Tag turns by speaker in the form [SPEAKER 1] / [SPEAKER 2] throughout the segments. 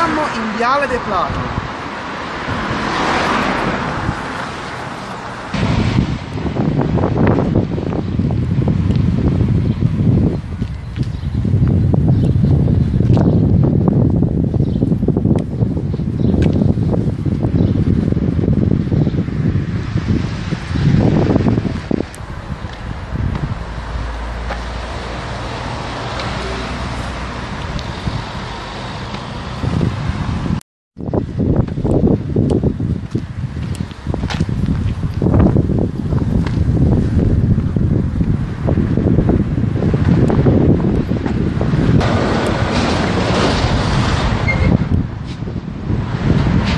[SPEAKER 1] Siamo in Viale dei Platani.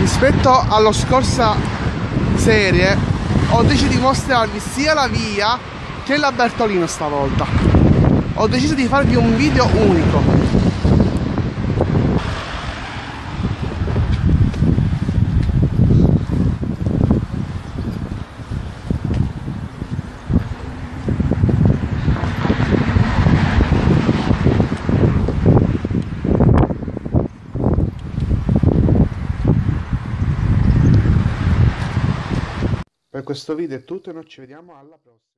[SPEAKER 1] Rispetto alla scorsa serie ho deciso di mostrarvi sia la via che la Bertolino stavolta. Ho deciso di farvi un video unico Per questo video è tutto e noi ci vediamo alla prossima.